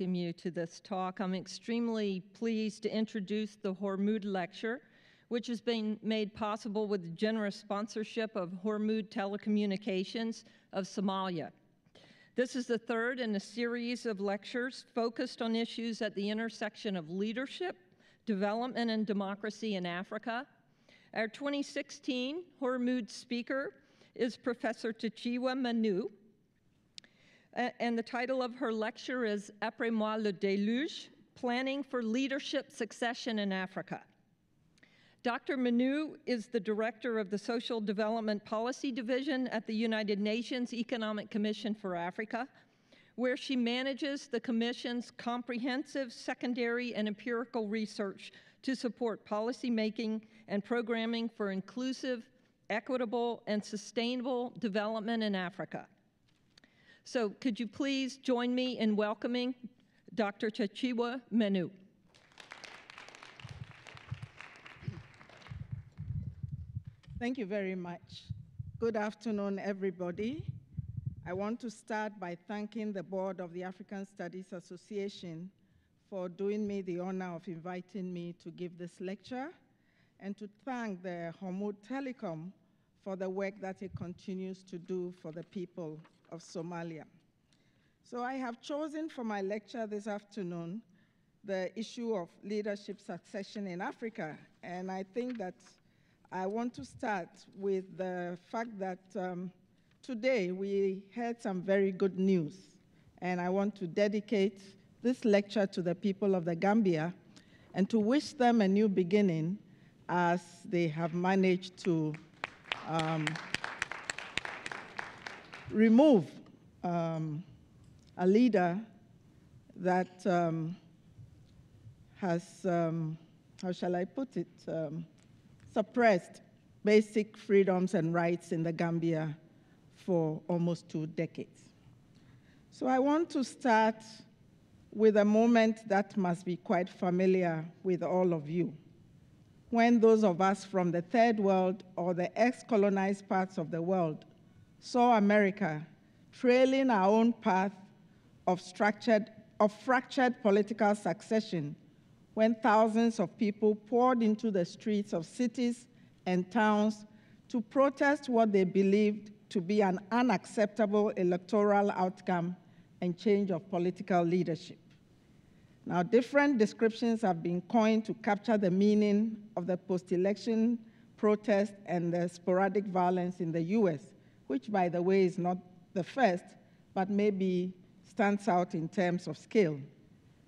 welcome you to this talk. I'm extremely pleased to introduce the Hormuud Lecture, which has been made possible with the generous sponsorship of Hormuud Telecommunications of Somalia. This is the third in a series of lectures focused on issues at the intersection of leadership, development, and democracy in Africa. Our 2016 Hormuud speaker is Professor Takyiwaa Manuh, and the title of her lecture is Après moi le déluge, Planning for Leadership Succession in Africa. Dr. Manuh is the director of the Social Development Policy Division at the United Nations Economic Commission for Africa, where she manages the Commission's comprehensive secondary and empirical research to support policymaking and programming for inclusive, equitable, and sustainable development in Africa. So could you please join me in welcoming Dr. Takyiwaa Manuh. Thank you very much. Good afternoon, everybody. I want to start by thanking the board of the African Studies Association for doing me the honor of inviting me to give this lecture and to thank the Hormuud Telecom for the work that it continues to do for the people of Somalia. So I have chosen for my lecture this afternoon the issue of leadership succession in Africa. And I think that I want to start with the fact that um, today we heard some very good news. And I want to dedicate this lecture to the people of the Gambia and to wish them a new beginning as they have managed to um, remove um, a leader that um, has, um, how shall I put it, um, suppressed basic freedoms and rights in the Gambia for almost two decades. So I want to start with a moment that must be quite familiar with all of you. When those of us from the third world or the ex-colonized parts of the world saw America trailing our own path of, structured, of fractured political succession when thousands of people poured into the streets of cities and towns to protest what they believed to be an unacceptable electoral outcome and change of political leadership. Now, different descriptions have been coined to capture the meaning of the post-election protest and the sporadic violence in the US, which, by the way, is not the first, but maybe stands out in terms of scale.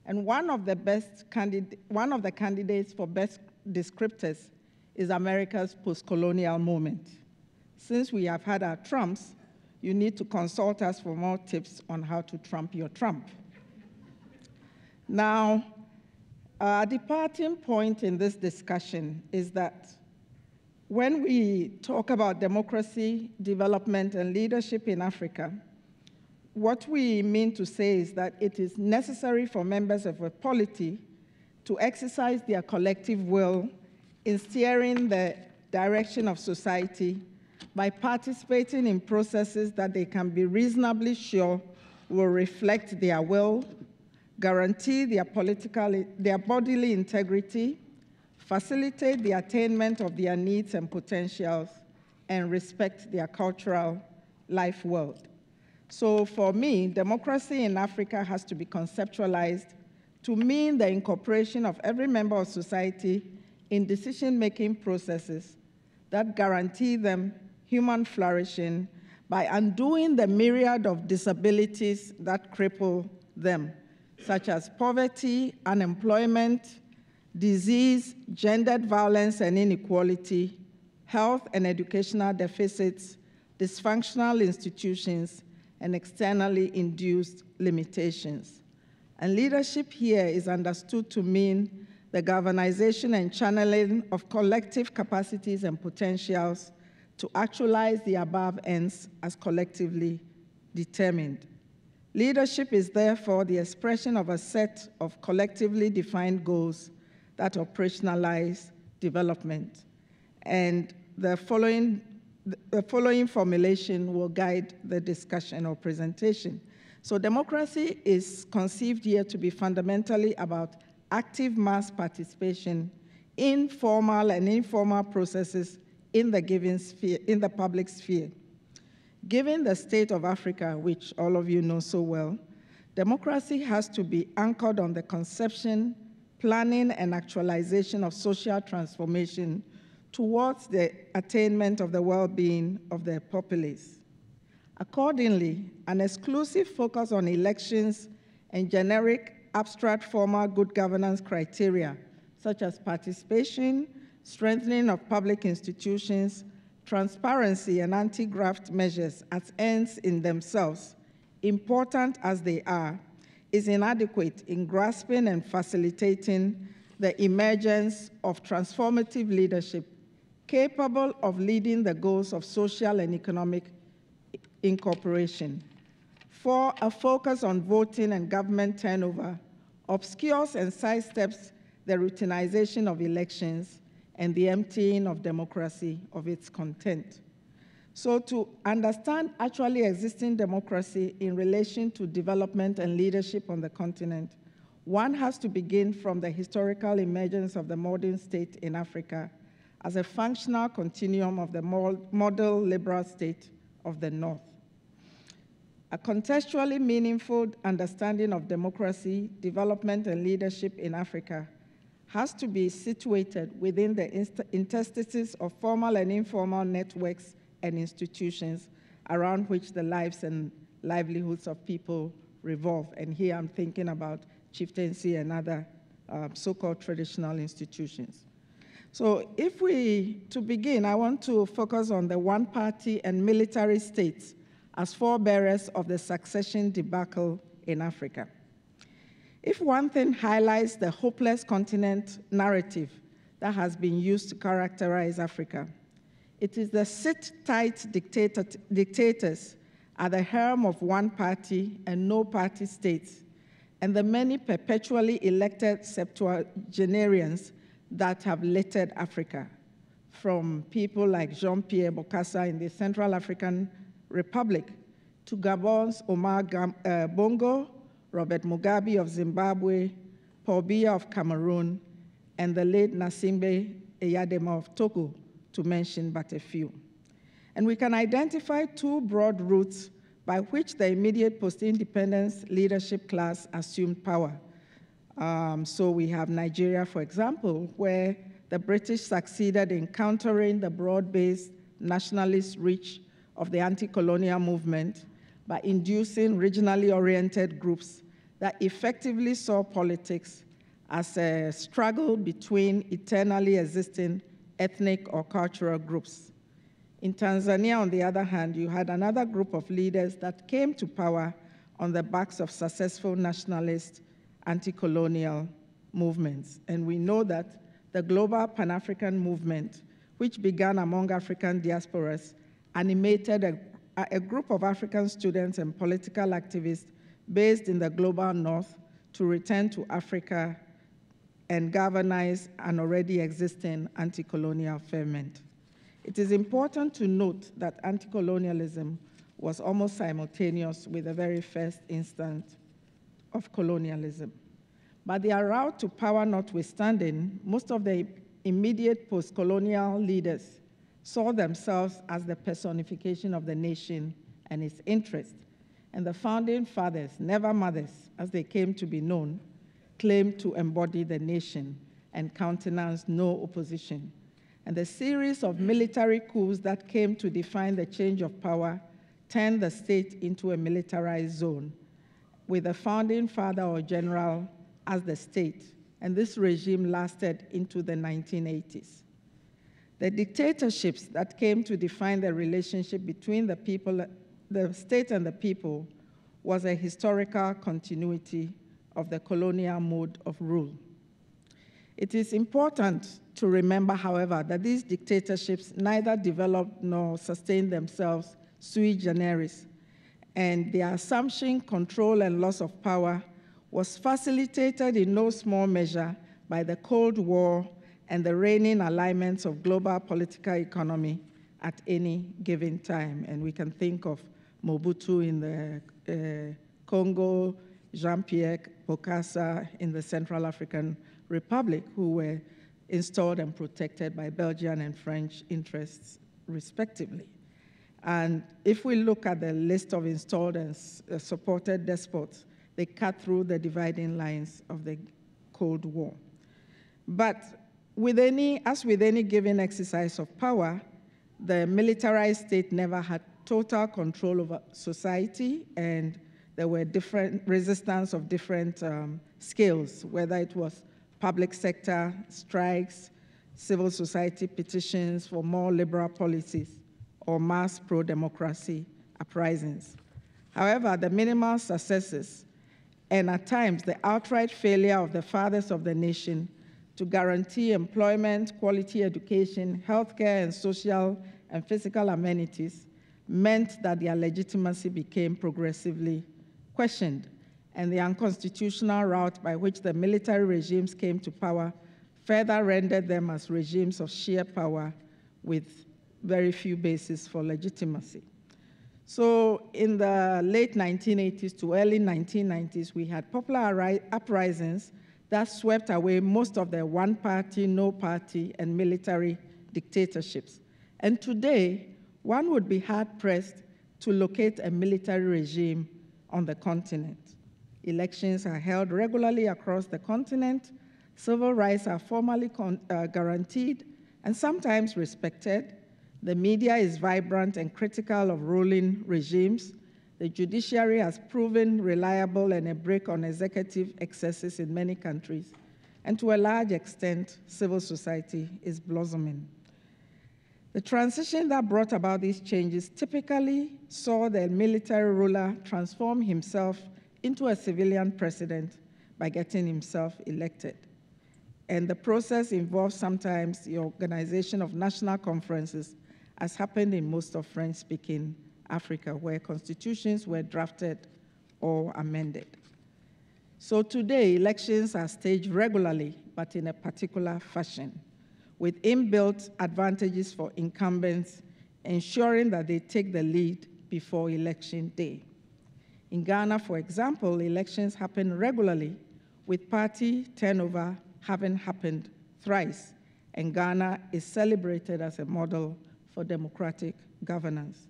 And one of the best one of the candidates for best descriptors is America's post-colonial moment. Since we have had our Trumps, you need to consult us for more tips on how to trump your Trump. Now, a departing point in this discussion is that when we talk about democracy, development, and leadership in Africa, what we mean to say is that it is necessary for members of a polity to exercise their collective will in steering the direction of society by participating in processes that they can be reasonably sure will reflect their will, guarantee their political, their bodily integrity, facilitate the attainment of their needs and potentials, and respect their cultural life world. So for me, democracy in Africa has to be conceptualized to mean the incorporation of every member of society in decision-making processes that guarantee them human flourishing by undoing the myriad of disabilities that cripple them, such as poverty, unemployment, disease, gendered violence and inequality, health and educational deficits, dysfunctional institutions, and externally induced limitations. And leadership here is understood to mean the galvanization and channeling of collective capacities and potentials to actualize the above ends as collectively determined. Leadership is therefore the expression of a set of collectively defined goals that operationalize development. And the following the following formulation will guide the discussion or presentation. So democracy is conceived here to be fundamentally about active mass participation in formal and informal processes in the given sphere, in the public sphere. Given the state of Africa, which all of you know so well, democracy has to be anchored on the conception, planning, and actualization of social transformation towards the attainment of the well-being of the populace. Accordingly, an exclusive focus on elections and generic abstract formal good governance criteria, such as participation, strengthening of public institutions, transparency, and anti-graft measures as ends in themselves, important as they are, is inadequate in grasping and facilitating the emergence of transformative leadership capable of leading the goals of social and economic incorporation. For a focus on voting and government turnover obscures and sidesteps the routinization of elections and the emptying of democracy of its content. So to understand actually existing democracy in relation to development and leadership on the continent, one has to begin from the historical emergence of the modern state in Africa as a functional continuum of the model liberal state of the North. A contextually meaningful understanding of democracy, development, and leadership in Africa has to be situated within the interstices of formal and informal networks and institutions around which the lives and livelihoods of people revolve. And here I'm thinking about chieftaincy and other uh, so-called traditional institutions. So if we, to begin, I want to focus on the one-party and military states as forebearers of the succession debacle in Africa. If one thing highlights the hopeless continent narrative that has been used to characterize Africa, it is the sit-tight dictator, dictators at the helm of one party and no party states, and the many perpetually elected septuagenarians that have littered Africa, from people like Jean-Pierre Bokassa in the Central African Republic to Gabon's Omar uh, Bongo Robert Mugabe of Zimbabwe, Paul Biya of Cameroon, and the late Gnassingbé Eyadéma of Togo, to mention but a few. And we can identify two broad routes by which the immediate post-independence leadership class assumed power. Um, so we have Nigeria, for example, where the British succeeded in countering the broad-based nationalist reach of the anti-colonial movement by inducing regionally oriented groups that effectively saw politics as a struggle between eternally existing ethnic or cultural groups. In Tanzania, on the other hand, you had another group of leaders that came to power on the backs of successful nationalist anti-colonial movements. And we know that the global Pan-African movement, which began among African diasporas, animated a, a group of African students and political activists based in the global north to return to Africa and galvanize an already existing anti-colonial ferment. It is important to note that anti-colonialism was almost simultaneous with the very first instant of colonialism. But their route to power notwithstanding, most of the immediate post-colonial leaders saw themselves as the personification of the nation and its interests. And the founding fathers, never mothers, as they came to be known, claimed to embody the nation and countenance no opposition. And the series of military coups that came to define the change of power turned the state into a militarized zone, with the founding father or general as the state. And this regime lasted into the 1980s. The dictatorships that came to define the relationship between the people the state and the people was a historical continuity of the colonial mode of rule. It is important to remember, however, that these dictatorships neither developed nor sustained themselves sui generis, and their assumption, control, and loss of power was facilitated in no small measure by the Cold War and the reigning alignments of global political economy at any given time. And we can think of Mobutu in the uh, Congo, Jean-Pierre Bokassa in the Central African Republic, who were installed and protected by Belgian and French interests, respectively. And if we look at the list of installed and uh, supported despots, they cut through the dividing lines of the Cold War. But with any, as with any given exercise of power, the militarized state never had total control over society, and there were different resistance of different um, scales, whether it was public sector strikes, civil society petitions for more liberal policies, or mass pro-democracy uprisings. However, the minimal successes and at times the outright failure of the fathers of the nation to guarantee employment, quality education, healthcare, and social and physical amenities meant that their legitimacy became progressively questioned, and the unconstitutional route by which the military regimes came to power further rendered them as regimes of sheer power with very few bases for legitimacy. So in the late 1980s to early 1990s, we had popular uprisings that swept away most of the one party, no party, and military dictatorships. And today, one would be hard pressed to locate a military regime on the continent. Elections are held regularly across the continent, civil rights are formally uh, guaranteed and sometimes respected, the media is vibrant and critical of ruling regimes. The judiciary has proven reliable and a brake on executive excesses in many countries. And to a large extent, civil society is blossoming. The transition that brought about these changes typically saw the military ruler transform himself into a civilian president by getting himself elected. And the process involves sometimes the organization of national conferences as happened in most of French speaking Africa, where constitutions were drafted or amended. So today, elections are staged regularly, but in a particular fashion, with inbuilt advantages for incumbents, ensuring that they take the lead before election day. In Ghana, for example, elections happen regularly, with party turnover having happened thrice, and Ghana is celebrated as a model for democratic governance.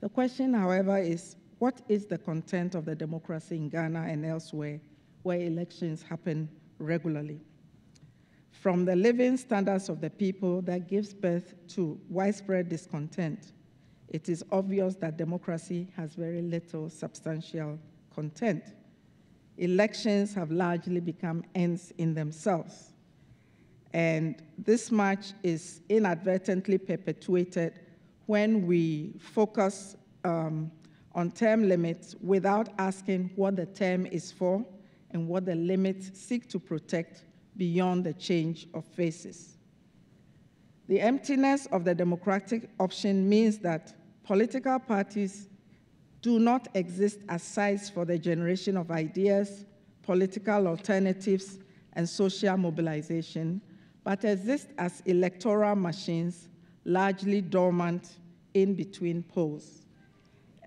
The question, however, is what is the content of the democracy in Ghana and elsewhere where elections happen regularly? From the living standards of the people that gives birth to widespread discontent, it is obvious that democracy has very little substantial content. Elections have largely become ends in themselves. And this much is inadvertently perpetuated when we focus um, on term limits without asking what the term is for and what the limits seek to protect beyond the change of faces. The emptiness of the democratic option means that political parties do not exist as sites for the generation of ideas, political alternatives, and social mobilization, but exist as electoral machines largely dormant in between polls.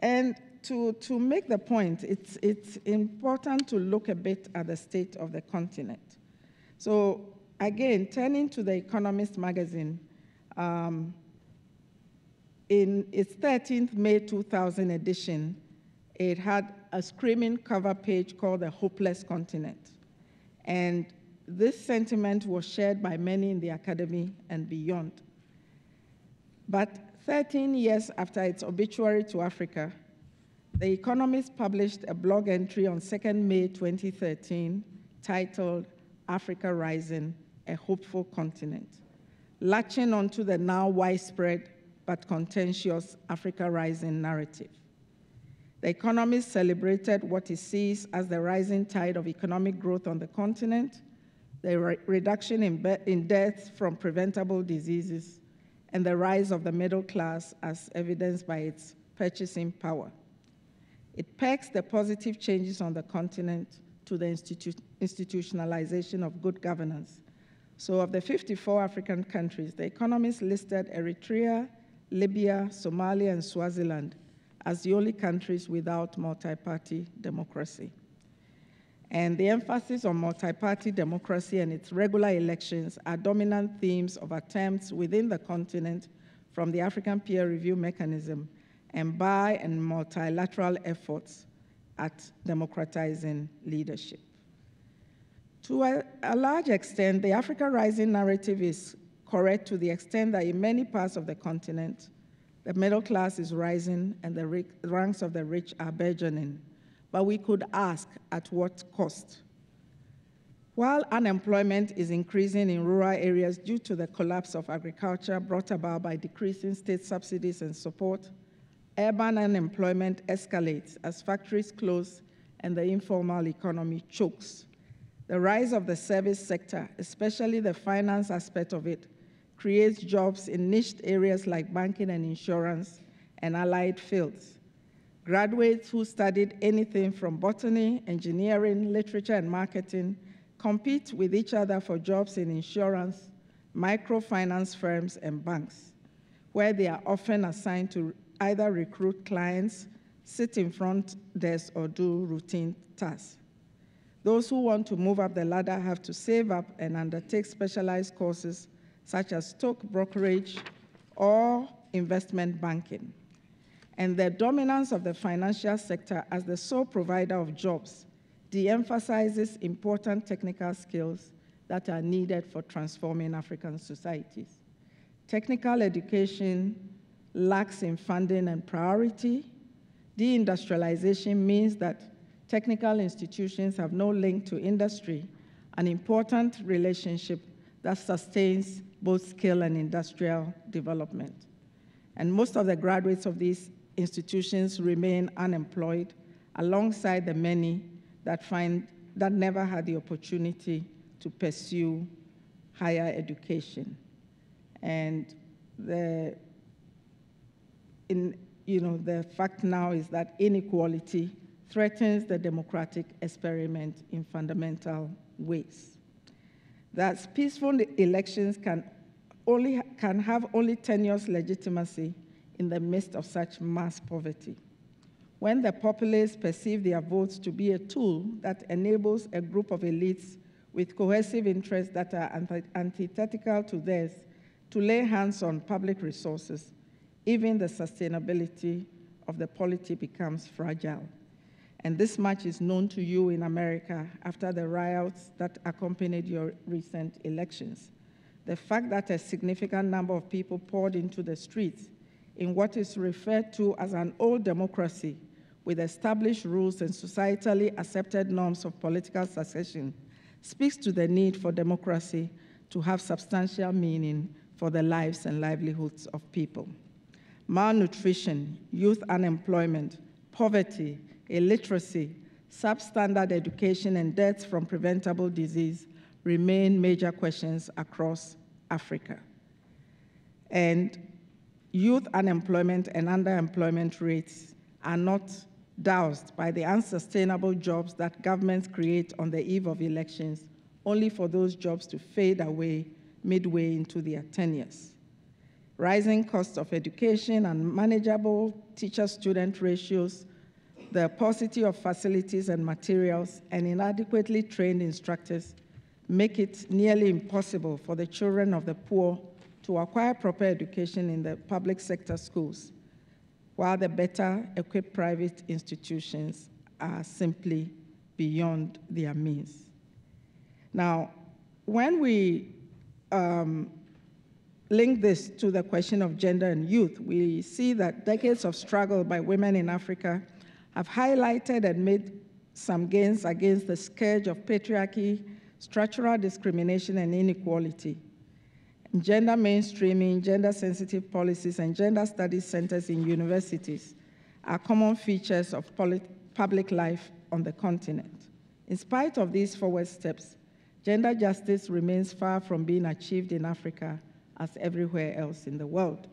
And to, to make the point, it's, it's important to look a bit at the state of the continent. So again, turning to the Economist magazine, um, in its 13th May 2000 edition, it had a screaming cover page called The Hopeless Continent. And this sentiment was shared by many in the academy and beyond. But 13 years after its obituary to Africa, The Economist published a blog entry on 2nd May 2013 titled Africa Rising, a Hopeful Continent, latching onto the now widespread but contentious Africa Rising narrative. The Economist celebrated what it sees as the rising tide of economic growth on the continent the re reduction in, in deaths from preventable diseases, and the rise of the middle class as evidenced by its purchasing power. It pegs the positive changes on the continent to the institu institutionalization of good governance. So, of the 54 African countries, the economists listed Eritrea, Libya, Somalia, and Swaziland as the only countries without multi party democracy. And the emphasis on multi party democracy and its regular elections are dominant themes of attempts within the continent from the African peer review mechanism and by and multilateral efforts at democratizing leadership. To a, a, large extent, the Africa Rising narrative is correct to the extent that in many parts of the continent, the middle class is rising and the ranks of the rich are burgeoning. But we could ask at what cost? While unemployment is increasing in rural areas due to the collapse of agriculture brought about by decreasing state subsidies and support, urban unemployment escalates as factories close and the informal economy chokes. The rise of the service sector, especially the finance aspect of it, creates jobs in niched areas like banking and insurance and allied fields. Graduates who studied anything from botany, engineering, literature, and marketing compete with each other for jobs in insurance, microfinance firms, and banks, where they are often assigned to either recruit clients, sit in front desk, or do routine tasks. Those who want to move up the ladder have to save up and undertake specialized courses such as stock brokerage or investment banking. And the dominance of the financial sector as the sole provider of jobs de-emphasizes important technical skills that are needed for transforming African societies. Technical education lacks in funding and priority. Deindustrialization means that technical institutions have no link to industry, an important relationship that sustains both skill and industrial development. And most of the graduates of these institutions remain unemployed alongside the many that find that never had the opportunity to pursue higher education. And the, in, you know, the fact now is that inequality threatens the democratic experiment in fundamental ways that peaceful elections can, only, can have only tenuous legitimacy in the midst of such mass poverty. When the populace perceive their votes to be a tool that enables a group of elites with cohesive interests that are antithetical to theirs to lay hands on public resources, even the sustainability of the polity becomes fragile and this much is known to you in America after the riots that accompanied your recent elections. The fact that a significant number of people poured into the streets in what is referred to as an old democracy with established rules and societally accepted norms of political succession speaks to the need for democracy to have substantial meaning for the lives and livelihoods of people. Malnutrition, youth unemployment, poverty, illiteracy, substandard education, and deaths from preventable disease remain major questions across Africa. And youth unemployment and underemployment rates are not doused by the unsustainable jobs that governments create on the eve of elections, only for those jobs to fade away midway into their tenures. Rising costs of education, and manageable teacher student ratios, the paucity of facilities and materials, and inadequately trained instructors make it nearly impossible for the children of the poor to acquire proper education in the public sector schools, while the better equipped private institutions are simply beyond their means. Now, when we um, link this to the question of gender and youth, we see that decades of struggle by women in Africa have highlighted and made some gains against the scourge of patriarchy, structural discrimination, and inequality. Gender mainstreaming, gender sensitive policies, and gender studies centers in universities are common features of public life on the continent. In spite of these forward steps, gender justice remains far from being achieved in Africa as everywhere else in the world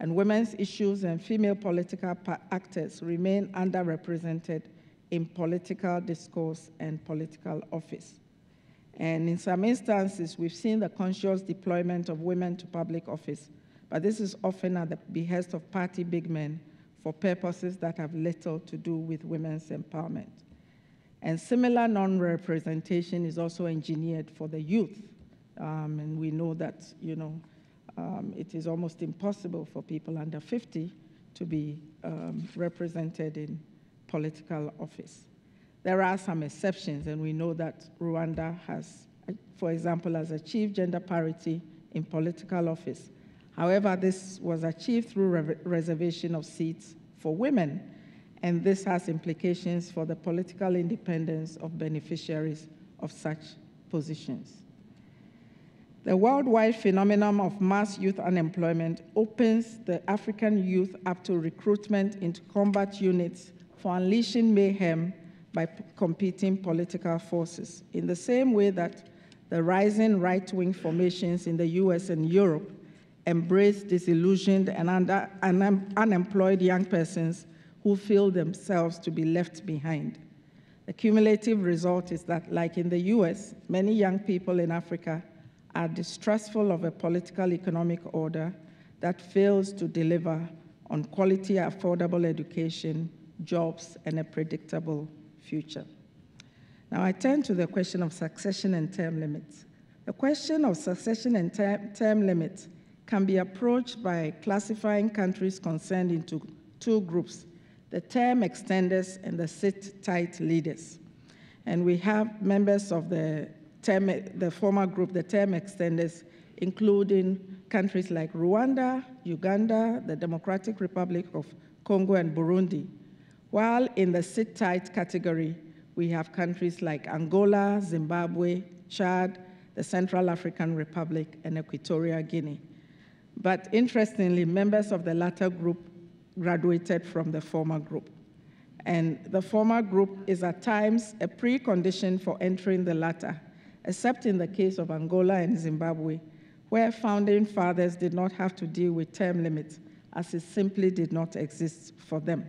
and women's issues and female political actors remain underrepresented in political discourse and political office. And in some instances, we've seen the conscious deployment of women to public office, but this is often at the behest of party big men for purposes that have little to do with women's empowerment. And similar non-representation is also engineered for the youth. Um, and we know that, you know, um, it is almost impossible for people under 50 to be um, represented in political office. There are some exceptions, and we know that Rwanda has, for example, has achieved gender parity in political office. However, this was achieved through re reservation of seats for women, and this has implications for the political independence of beneficiaries of such positions. The worldwide phenomenon of mass youth unemployment opens the African youth up to recruitment into combat units for unleashing mayhem by competing political forces. In the same way that the rising right wing formations in the US and Europe embrace disillusioned and under, un unemployed young persons who feel themselves to be left behind. The cumulative result is that, like in the US, many young people in Africa are distrustful of a political economic order that fails to deliver on quality, affordable education, jobs, and a predictable future. Now I turn to the question of succession and term limits. The question of succession and ter term limits can be approached by classifying countries concerned into two groups, the term extenders and the sit-tight leaders. And we have members of the, term, the former group, the term extenders, including countries like Rwanda, Uganda, the Democratic Republic of Congo, and Burundi. While in the sit-tight category, we have countries like Angola, Zimbabwe, Chad, the Central African Republic, and Equatorial Guinea. But interestingly, members of the latter group graduated from the former group. And the former group is at times a precondition for entering the latter, except in the case of Angola and Zimbabwe, where founding fathers did not have to deal with term limits, as it simply did not exist for them.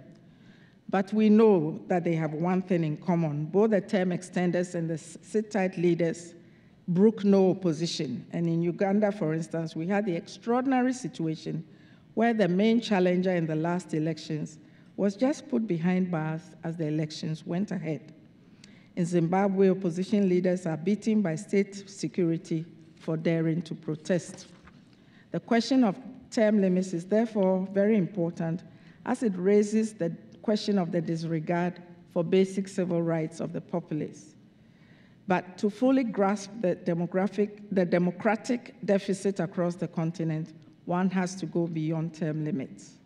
But we know that they have one thing in common. Both the term extenders and the sit-tight leaders brook no opposition. And in Uganda, for instance, we had the extraordinary situation where the main challenger in the last elections was just put behind bars as the elections went ahead. In Zimbabwe, opposition leaders are beaten by state security for daring to protest. The question of term limits is therefore very important as it raises the question of the disregard for basic civil rights of the populace. But to fully grasp the, demographic, the democratic deficit across the continent, one has to go beyond term limits.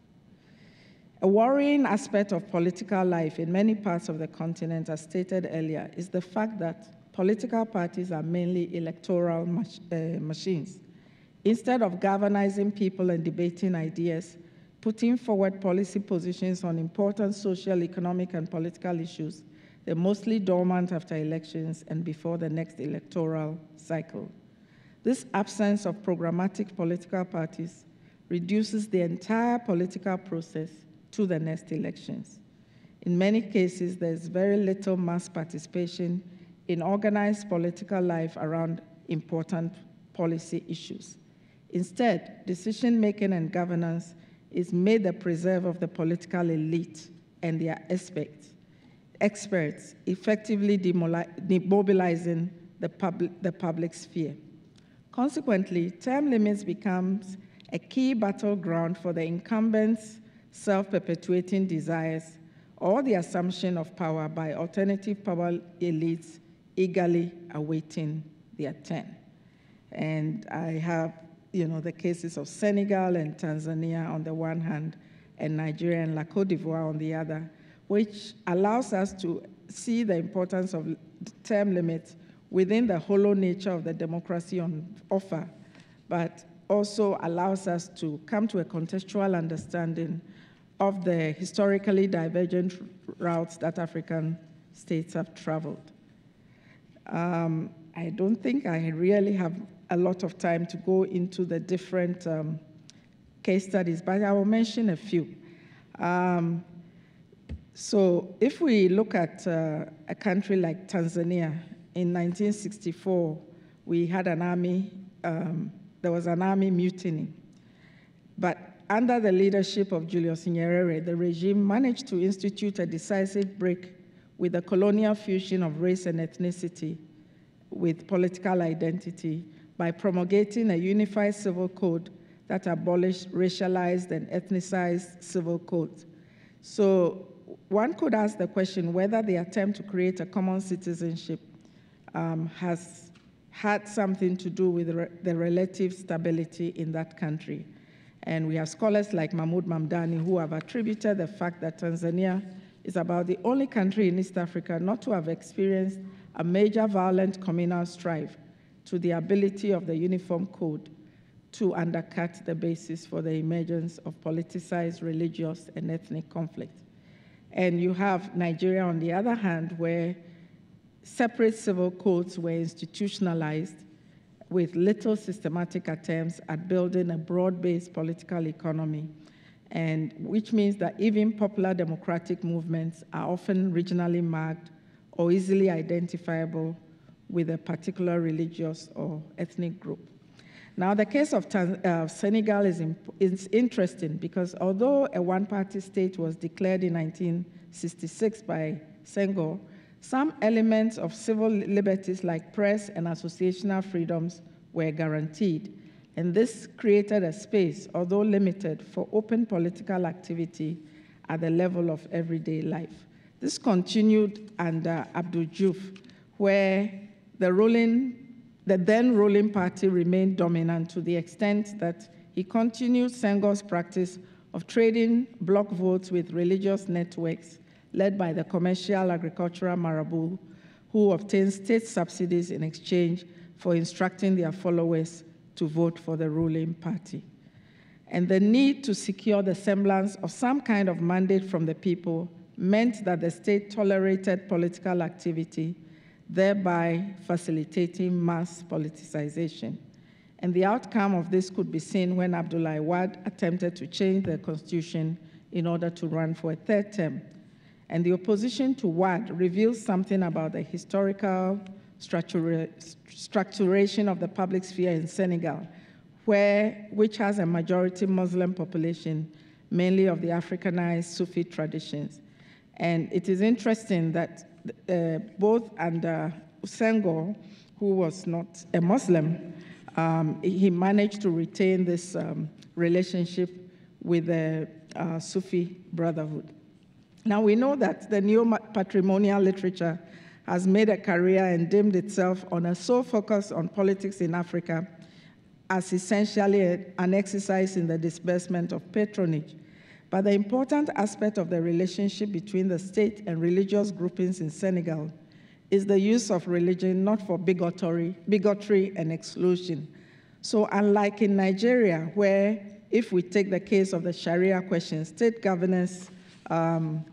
A worrying aspect of political life in many parts of the continent, as stated earlier, is the fact that political parties are mainly electoral mach uh, machines. Instead of galvanizing people and debating ideas, putting forward policy positions on important social, economic, and political issues, they're mostly dormant after elections and before the next electoral cycle. This absence of programmatic political parties reduces the entire political process to the next elections. In many cases, there's very little mass participation in organized political life around important policy issues. Instead, decision making and governance is made the preserve of the political elite and their experts effectively demobilizing the, public, the public sphere. Consequently, term limits becomes a key battleground for the incumbents' self-perpetuating desires or the assumption of power by alternative power elites eagerly awaiting their turn. And I have, you know, the cases of Senegal and Tanzania on the one hand, and Nigeria and La Cote d'Ivoire on the other, which allows us to see the importance of term limits within the hollow nature of the democracy on offer, but also allows us to come to a contextual understanding of the historically divergent routes that African states have traveled. Um, I don't think I really have a lot of time to go into the different um, case studies, but I will mention a few. Um, so if we look at uh, a country like Tanzania, in 1964, we had an army, um, there was an army mutiny. Under the leadership of Julius Nyerere, the regime managed to institute a decisive break with the colonial fusion of race and ethnicity with political identity by promulgating a unified civil code that abolished racialized and ethnicized civil codes. So one could ask the question whether the attempt to create a common citizenship um, has had something to do with re the relative stability in that country. And we have scholars like Mahmood Mamdani who have attributed the fact that Tanzania is about the only country in East Africa not to have experienced a major violent communal strife to the ability of the Uniform Code to undercut the basis for the emergence of politicized religious and ethnic conflict. And you have Nigeria, on the other hand, where separate civil codes were institutionalized with little systematic attempts at building a broad-based political economy, and which means that even popular democratic movements are often regionally marked or easily identifiable with a particular religious or ethnic group. Now, the case of uh, Senegal is, is interesting because although a one party state was declared in 1966 by Senghor, some elements of civil liberties like press and associational freedoms were guaranteed, and this created a space, although limited, for open political activity at the level of everyday life. This continued under Abdou Diouf, where the ruling the then ruling party remained dominant to the extent that he continued Senghor's practice of trading block votes with religious networks led by the commercial agricultural marabout who obtained state subsidies in exchange for instructing their followers to vote for the ruling party. And the need to secure the semblance of some kind of mandate from the people meant that the state tolerated political activity thereby facilitating mass politicization. And the outcome of this could be seen when Abdoulaye Wade attempted to change the constitution in order to run for a third term. And the opposition to Wade reveals something about the historical structura structuration of the public sphere in Senegal, where, which has a majority Muslim population, mainly of the Africanized Sufi traditions. And it is interesting that uh, both under Senghor, who was not a Muslim, um, he managed to retain this um, relationship with the uh, Sufi Brotherhood. Now we know that the neo-patrimonial literature has made a career and deemed itself on a sole focus on politics in Africa as essentially an exercise in the disbursement of patronage. But the important aspect of the relationship between the state and religious groupings in Senegal is the use of religion not for bigotry, bigotry and exclusion. So, unlike in Nigeria, where if we take the case of the Sharia question, state governors um,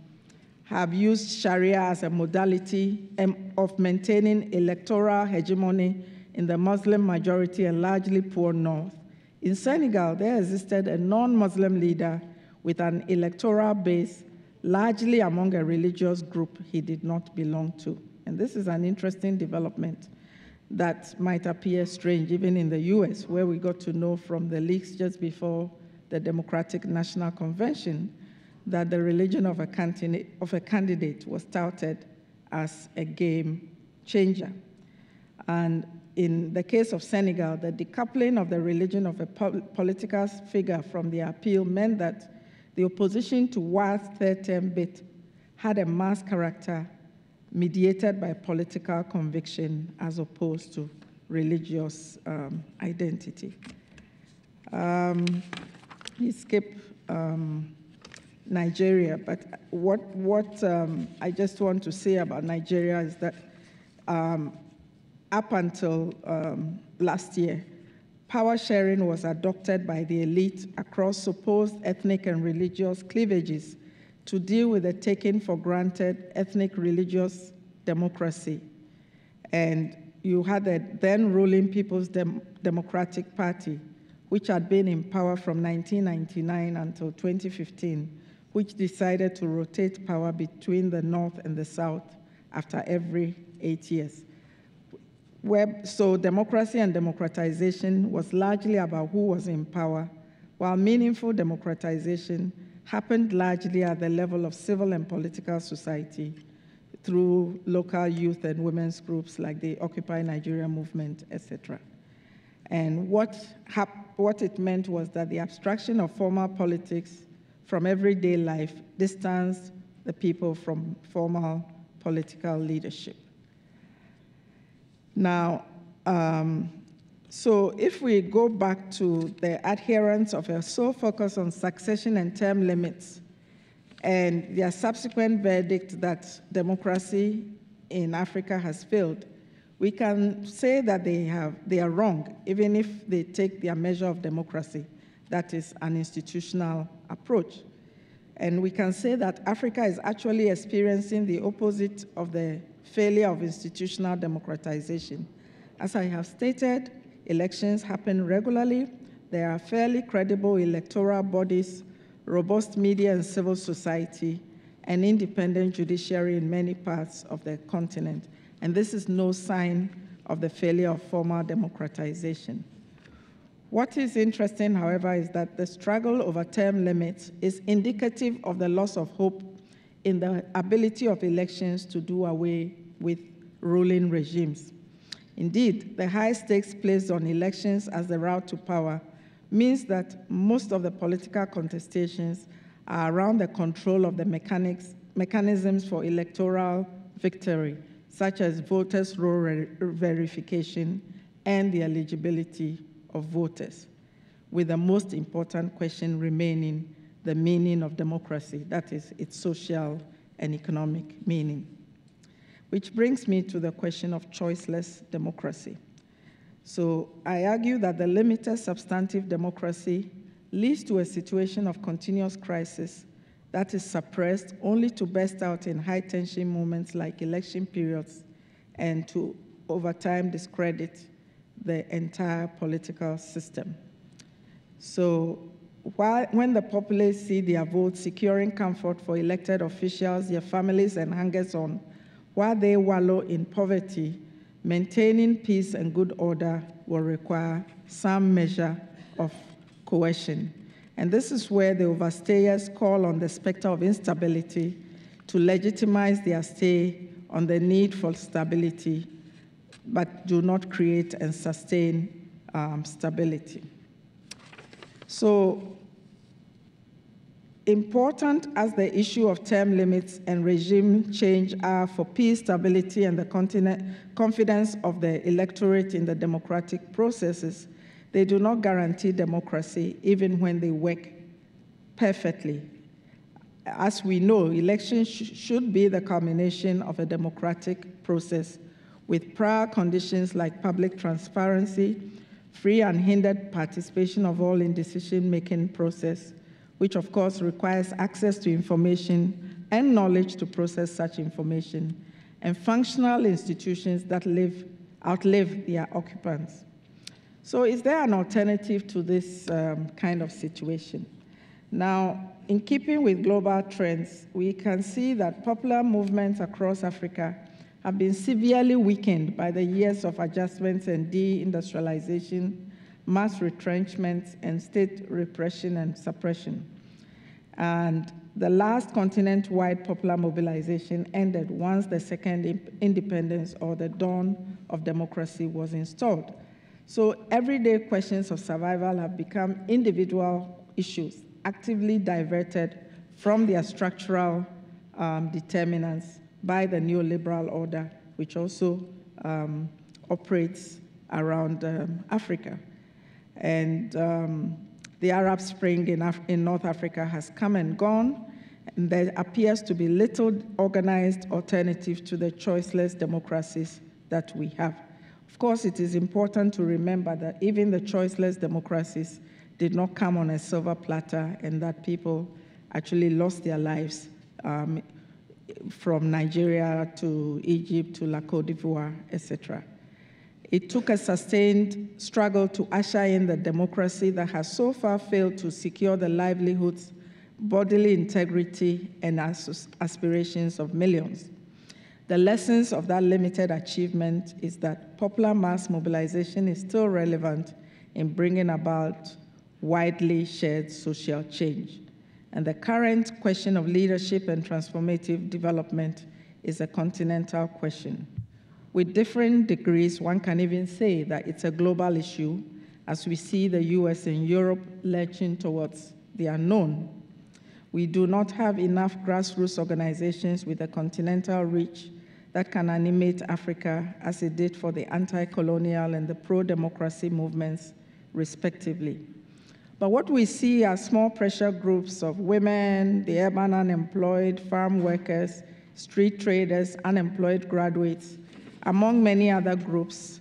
have used Sharia as a modality of maintaining electoral hegemony in the Muslim majority and largely poor North. In Senegal, there existed a non Muslim leader with an electoral base largely among a religious group he did not belong to. And this is an interesting development that might appear strange even in the US, where we got to know from the leaks just before the Democratic National Convention that the religion of a, candidate, of a candidate was touted as a game changer. And in the case of Senegal, the decoupling of the religion of a political figure from the appeal meant that the opposition to Wade's third term bid had a mass character mediated by political conviction as opposed to religious um, identity. Um, he skipped um, Nigeria, but what, what um, I just want to say about Nigeria is that um, up until um, last year, power sharing was adopted by the elite across supposed ethnic and religious cleavages to deal with the taken for granted ethnic religious democracy. And you had the then ruling People's Dem Democratic Party, which had been in power from 1999 until 2015, which decided to rotate power between the North and the South after every eight years where, so democracy and democratization was largely about who was in power, while meaningful democratization happened largely at the level of civil and political society through local youth and women's groups like the Occupy Nigeria movement, etc. And what, what it meant was that the abstraction of formal politics from everyday life distance the people from formal political leadership. Now, um, so if we go back to the adherence of a sole focus on succession and term limits and their subsequent verdict that democracy in Africa has failed, we can say that they, have, they are wrong, even if they take their measure of democracy, that is an institutional approach. And we can say that Africa is actually experiencing the opposite of the failure of institutional democratization. As I have stated, elections happen regularly, there are fairly credible electoral bodies, robust media and civil society, and independent judiciary in many parts of the continent. And this is no sign of the failure of formal democratization. What is interesting, however, is that the struggle over term limits is indicative of the loss of hope in the ability of elections to do away with ruling regimes. Indeed, the high stakes placed on elections as the route to power means that most of the political contestations are around the control of the mechanics, mechanisms for electoral victory, such as voters' roll verification and the eligibility of voters, with the most important question remaining the meaning of democracy, that is, its social and economic meaning. Which brings me to the question of choiceless democracy. So I argue that the limited substantive democracy leads to a situation of continuous crisis that is suppressed only to burst out in high tension moments like election periods and to over time discredit the entire political system. So while, when the populace see their votes securing comfort for elected officials, their families, and hangers on, while they wallow in poverty, maintaining peace and good order will require some measure of coercion. And this is where the overstayers call on the specter of instability to legitimize their stay on the need for stability but do not create and sustain um, stability. So, important as the issue of term limits and regime change are for peace, stability, and the confidence of the electorate in the democratic processes, they do not guarantee democracy even when they work perfectly. As we know, elections sh should be the culmination of a democratic process with prior conditions like public transparency, free and hindered participation of all in decision-making process, which of course requires access to information and knowledge to process such information, and functional institutions that live, outlive their occupants. So is there an alternative to this um, kind of situation? Now, in keeping with global trends, we can see that popular movements across Africa have been severely weakened by the years of adjustments and deindustrialization, mass retrenchments, and state repression and suppression. And the last continent wide popular mobilization ended once the second independence or the dawn of democracy was installed. So, everyday questions of survival have become individual issues, actively diverted from their structural um, determinants by the neoliberal order, which also um, operates around um, Africa. And um, the Arab Spring in, Af in, North Africa has come and gone, and there appears to be little organized alternative to the choiceless democracies that we have. Of course, it is important to remember that even the choiceless democracies did not come on a silver platter and that people actually lost their lives um, from Nigeria to Egypt to La Cote d'Ivoire, etc. It took a sustained struggle to usher in the democracy that has so far failed to secure the livelihoods, bodily integrity, and aspirations of millions. The lessons of that limited achievement is that popular mass mobilization is still relevant in bringing about widely shared social change. And the current question of leadership and transformative development is a continental question. With different degrees, one can even say that it's a global issue as we see the US and Europe lurching towards the unknown. We do not have enough grassroots organizations with a continental reach that can animate Africa as it did for the anti colonial and the pro democracy movements, respectively. But what we see are small pressure groups of women, the urban unemployed, farm workers, street traders, unemployed graduates, among many other groups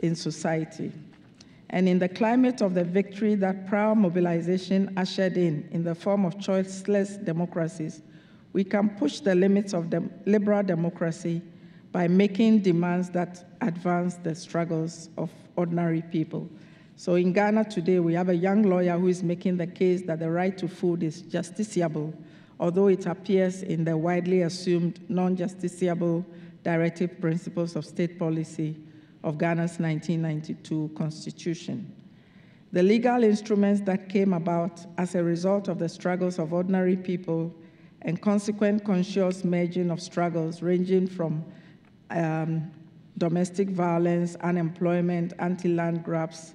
in society. And in the climate of the victory that proud mobilization ushered in, in the form of choiceless democracies, we can push the limits of liberal democracy by making demands that advance the struggles of ordinary people. So in Ghana today, we have a young lawyer who is making the case that the right to food is justiciable, although it appears in the widely assumed non justiciable directive principles of state policy of Ghana's 1992 constitution. The legal instruments that came about as a result of the struggles of ordinary people and consequent conscious merging of struggles ranging from um, domestic violence, unemployment, anti land grabs,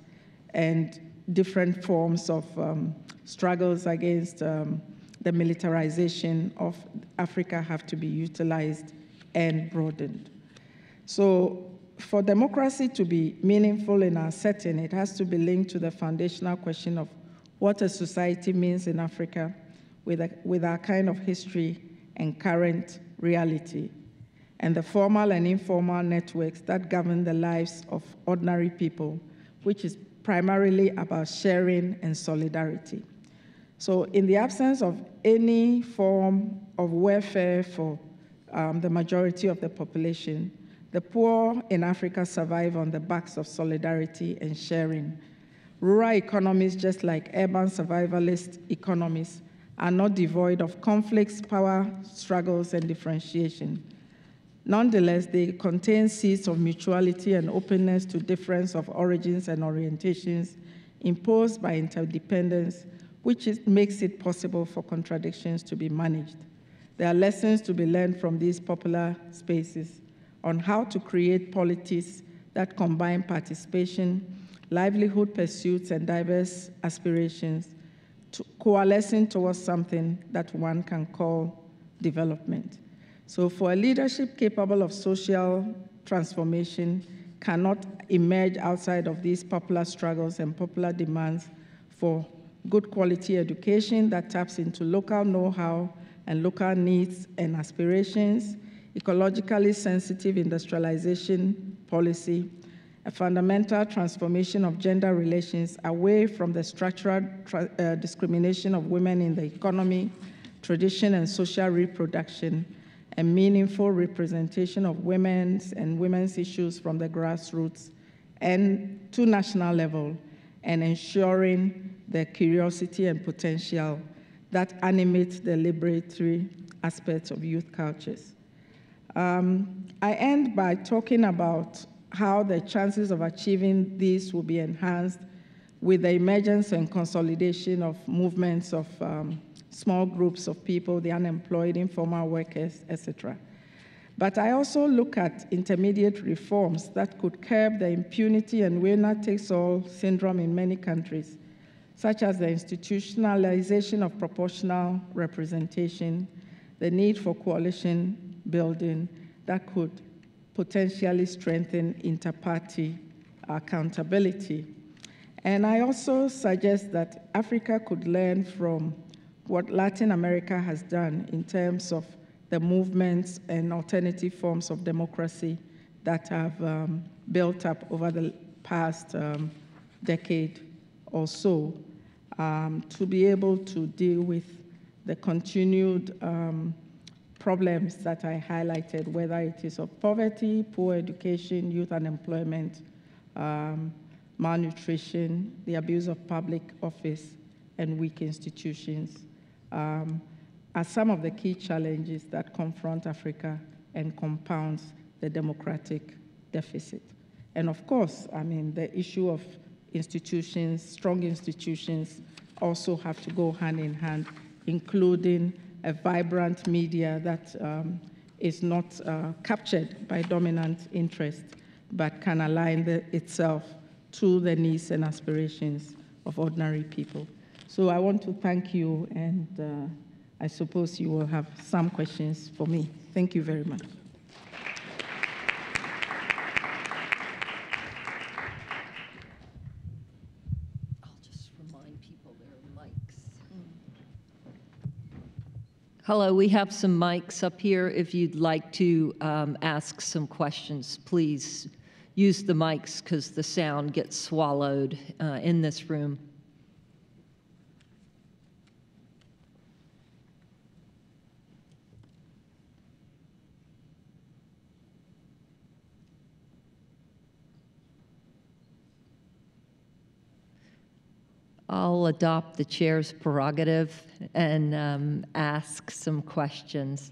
and different forms of um, struggles against um, the militarization of Africa have to be utilized and broadened. So, for democracy to be meaningful in our setting, it has to be linked to the foundational question of what a society means in Africa with, a, with our kind of history and current reality, and the formal and informal networks that govern the lives of ordinary people, which is primarily about sharing and solidarity. So, in the absence of any form of welfare for um, the majority of the population, the poor in Africa survive on the backs of solidarity and sharing. Rural economies, just like urban survivalist economies, are not devoid of conflicts, power struggles, and differentiation. Nonetheless, they contain seeds of mutuality and openness to difference of origins and orientations imposed by interdependence, which is, makes it possible for contradictions to be managed. There are lessons to be learned from these popular spaces on how to create polities that combine participation, livelihood pursuits, and diverse aspirations, to coalescing towards something that one can call development. So, for a leadership capable of social transformation, cannot emerge outside of these popular struggles and popular demands for good quality education that taps into local know how and local needs and aspirations, ecologically sensitive industrialization policy, a fundamental transformation of gender relations away from the structural uh, discrimination of women in the economy, tradition, and social reproduction a meaningful representation of women's and women's issues from the grassroots and to national level, and ensuring the curiosity and potential that animates the liberatory aspects of youth cultures. Um, I end by talking about how the chances of achieving this will be enhanced with the emergence and consolidation of movements of um, small groups of people, the unemployed, informal workers, etc. But I also look at intermediate reforms that could curb the impunity and winner takes all syndrome in many countries, such as the institutionalization of proportional representation, the need for coalition building that could potentially strengthen inter party accountability. And I also suggest that Africa could learn from what Latin America has done in terms of the movements and alternative forms of democracy that have um, built up over the past um, decade or so um, to be able to deal with the continued um, problems that I highlighted, whether it is of poverty, poor education, youth unemployment, um, malnutrition, the abuse of public office, and weak institutions um, are some of the key challenges that confront Africa and compounds the democratic deficit. And of course, I mean, the issue of institutions, strong institutions, also have to go hand in hand, including a vibrant media that um, is not uh, captured by dominant interest, but can align the, itself to the needs and aspirations of ordinary people. So I want to thank you, and uh, I suppose you will have some questions for me. Thank you very much. Hello, we have some mics up here. If you'd like to um, ask some questions, please use the mics because the sound gets swallowed uh, in this room. I'll adopt the chair's prerogative and um, ask some questions.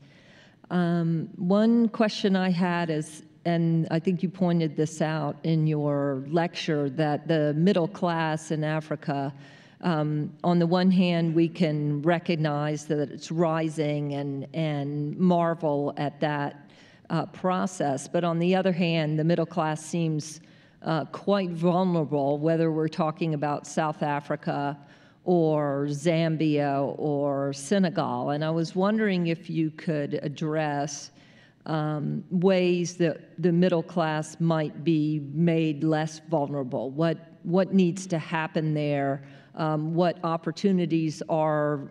Um, one question I had is, and I think you pointed this out in your lecture, that the middle class in Africa, um, on the one hand, we can recognize that it's rising and, and marvel at that uh, process, but on the other hand, the middle class seems uh, quite vulnerable, whether we're talking about South Africa or Zambia or Senegal. And I was wondering if you could address um, ways that the middle class might be made less vulnerable. What, what needs to happen there? Um, what opportunities are,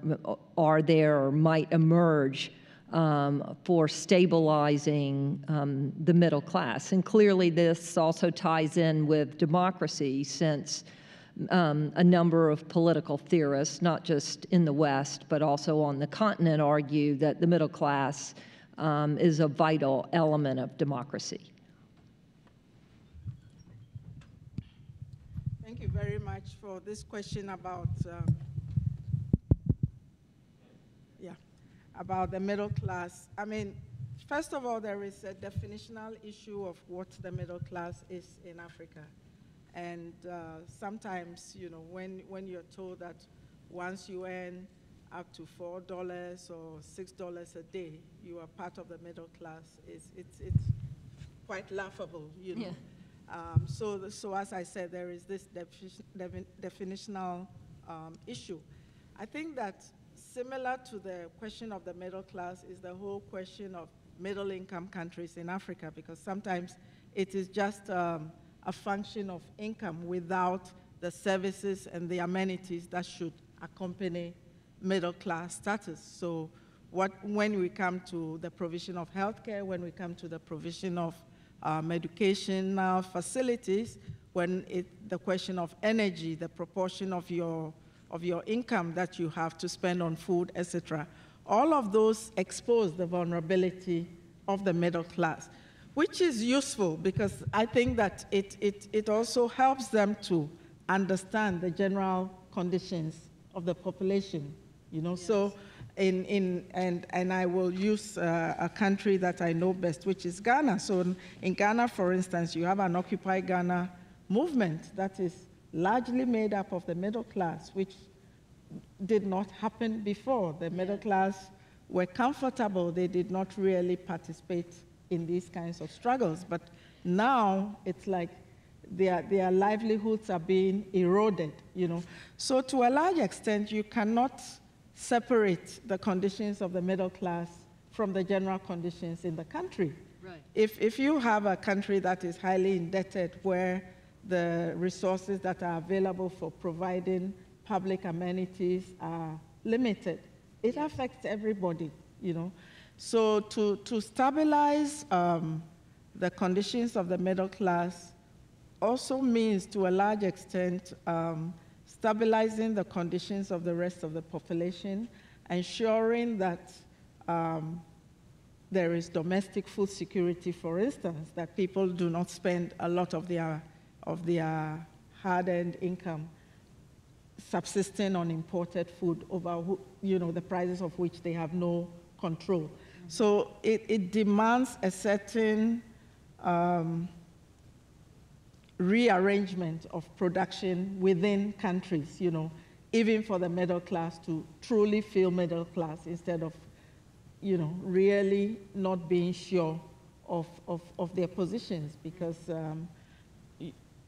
are there or might emerge um, for stabilizing um, the middle class. And clearly, this also ties in with democracy, since um, a number of political theorists, not just in the West, but also on the continent, argue that the middle class um, is a vital element of democracy. Thank you very much for this question about. Uh, about the middle class. I mean, first of all, there is a definitional issue of what the middle class is in Africa. And uh, sometimes, you know, when, when you're told that once you earn up to $4 or $6 a day, you are part of the middle class, it's, it's, it's quite laughable, you know. Yeah. Um, so, so as I said, there is this defi definitional um, issue. I think that similar to the question of the middle class is the whole question of middle income countries in Africa because sometimes it is just um, a function of income without the services and the amenities that should accompany middle class status. So what, when we come to the provision of healthcare, when we come to the provision of um, educational facilities, when it, the question of energy, the proportion of your of your income that you have to spend on food, etc. All of those expose the vulnerability of the middle class, which is useful because I think that it, it, it also helps them to understand the general conditions of the population, you know. Yes. So in, in, and, and I will use uh, a country that I know best, which is Ghana. So in, in Ghana, for instance, you have an Occupy Ghana movement that is largely made up of the middle class, which did not happen before. The middle class were comfortable, they did not really participate in these kinds of struggles. But now it's like their, their livelihoods are being eroded, you know. So to a large extent, you cannot separate the conditions of the middle class from the general conditions in the country. Right. If, if you have a country that is highly indebted where the resources that are available for providing public amenities are limited, it affects everybody, you know. So to, to stabilize um, the conditions of the middle class also means, to a large extent, um, stabilizing the conditions of the rest of the population, ensuring that um, there is domestic food security, for instance, that people do not spend a lot of their of their hard-earned income subsisting on imported food over you know, the prices of which they have no control. So it, it demands a certain um, rearrangement of production within countries, you know, even for the middle class to truly feel middle class instead of, you know, really not being sure of, of, of their positions because um,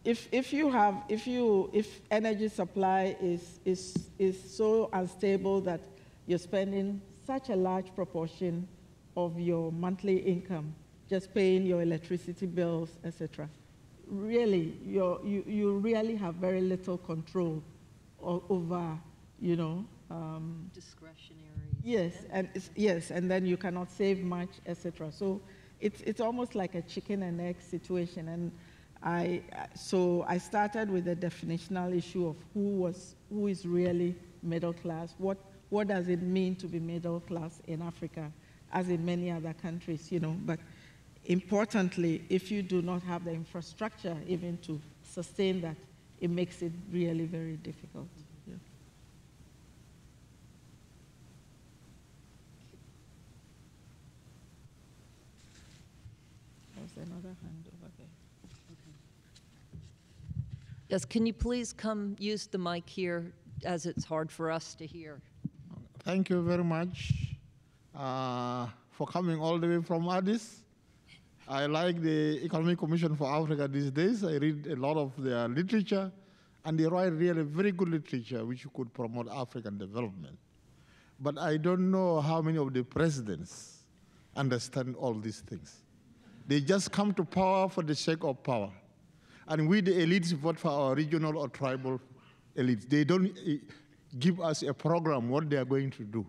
if, if you have, if you, if energy supply is, is, is so unstable that you're spending such a large proportion of your monthly income just paying your electricity bills, etc. Really, you you really have very little control over, you know. Um, Discretionary. Yes, and yes, and then you cannot save much, etc. So it's it's almost like a chicken and egg situation, and I so I started with the definitional issue of who was who is really middle class. What what does it mean to be middle class in Africa, as in many other countries, you know? But importantly, if you do not have the infrastructure even to sustain that, it makes it really very difficult. Another hand over there. Yes, can you please come use the mic here as it's hard for us to hear? Thank you very much uh, for coming all the way from Addis. I like the Economic Commission for Africa these days. I read a lot of their literature, and they write really very good literature which could promote African development. But I don't know how many of the presidents understand all these things. They just come to power for the sake of power. And we, the elites, vote for our regional or tribal elites. They don't eh, give us a program what they are going to do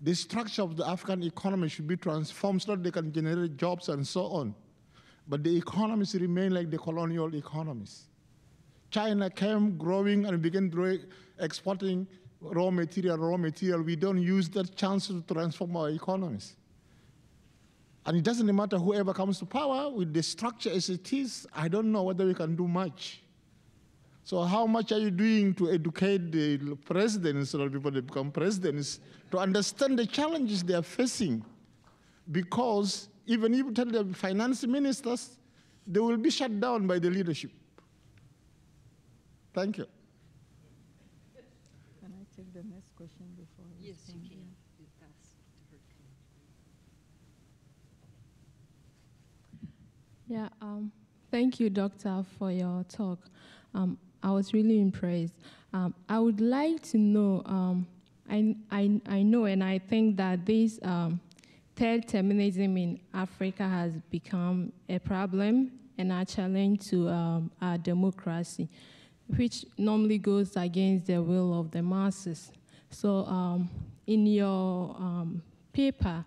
the structure of the African economy should be transformed so that they can generate jobs and so on. But the economies remain like the colonial economies. China came growing and began exporting raw material, raw material. We don't use that chance to transform our economies. And it doesn't matter whoever comes to power, with the structure as it is, I don't know whether we can do much. So how much are you doing to educate the presidents or people that become presidents to understand the challenges they are facing? Because even if you tell the finance ministers, they will be shut down by the leadership. Thank you. Can I take the next question before? Yes, you can. Yeah, um, thank you, Doctor, for your talk. Um, I was really impressed. Um, I would like to know, um, I, I, I know and I think that this um, third termism in Africa has become a problem and a challenge to um, our democracy, which normally goes against the will of the masses. So in your paper,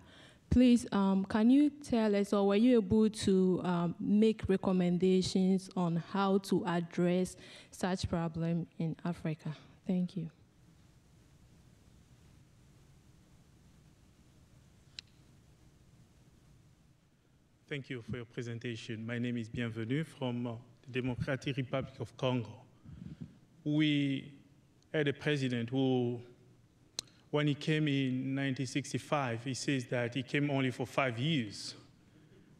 Please, um, can you tell us, or were you able to um, make recommendations on how to address such problem in Africa? Thank you. Thank you for your presentation. My name is Bienvenu from uh, the Democratic Republic of Congo. We had a president who when he came in 1965, he says that he came only for five years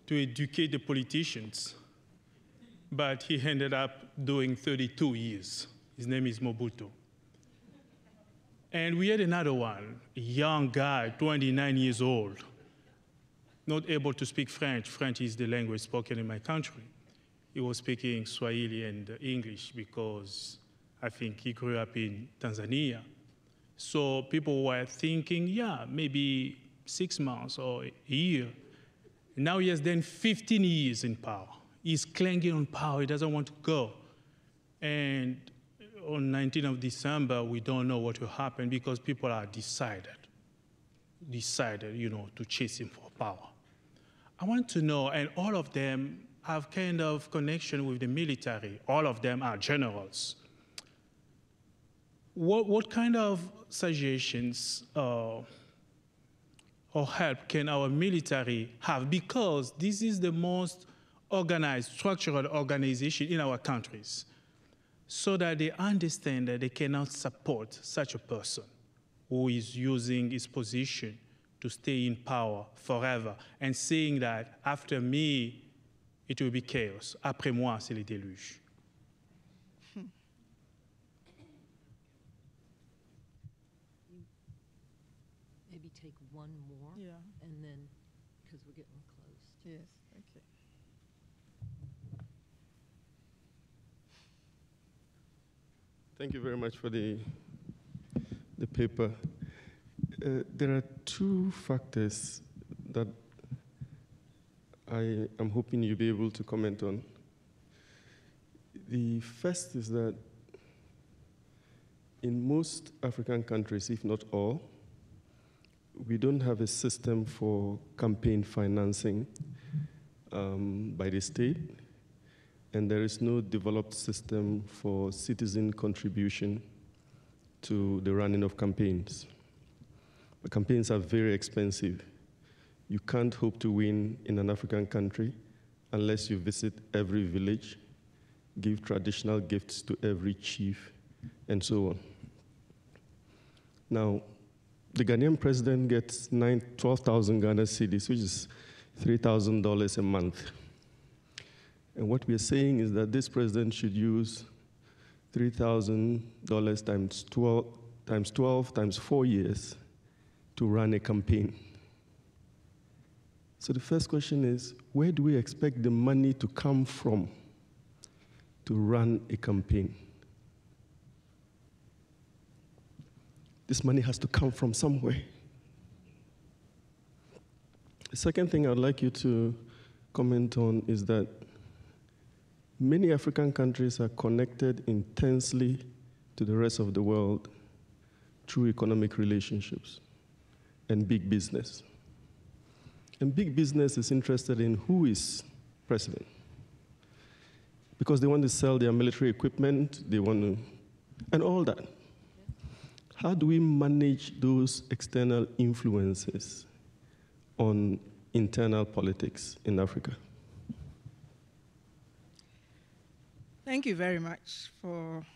to educate the politicians, but he ended up doing 32 years. His name is Mobutu. And we had another one, a young guy, 29 years old, not able to speak French. French is the language spoken in my country. He was speaking Swahili and English because I think he grew up in Tanzania. So people were thinking, yeah, maybe six months or a year. Now he has done 15 years in power. He's clinging on power. He doesn't want to go. And on 19th of December, we don't know what will happen because people are decided, decided, you know, to chase him for power. I want to know, and all of them have kind of connection with the military. All of them are generals. What, what kind of suggestions uh, or help can our military have? Because this is the most organized, structural organization in our countries, so that they understand that they cannot support such a person who is using his position to stay in power forever and saying that after me, it will be chaos. Après moi, c'est le déluge. Maybe take one more, Yeah. and then, because we're getting close. Yes, okay. Thank you very much for the, the paper. Uh, there are two factors that I am hoping you'll be able to comment on. The first is that in most African countries, if not all, we don't have a system for campaign financing um, by the state and there is no developed system for citizen contribution to the running of campaigns. The campaigns are very expensive. You can't hope to win in an African country unless you visit every village, give traditional gifts to every chief, and so on. Now, the Ghanaian president gets 12,000 Ghana cedis, which is $3,000 a month. And what we are saying is that this president should use $3,000 times 12, times 12 times four years to run a campaign. So the first question is where do we expect the money to come from to run a campaign? This money has to come from somewhere. The second thing I'd like you to comment on is that Many African countries are connected intensely to the rest of the world through economic relationships and big business. And big business is interested in who is president. Because they want to sell their military equipment, they want to, and all that. How do we manage those external influences on internal politics in Africa? Thank you very much for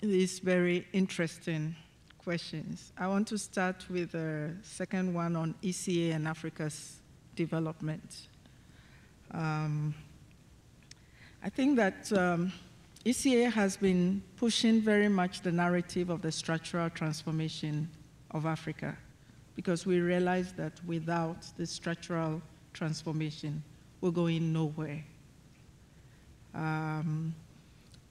these very interesting questions. I want to start with the second one on ECA and Africa's development. Um, I think that um, ECA has been pushing very much the narrative of the structural transformation of Africa because we realize that without the structural transformation, we're going nowhere. Um,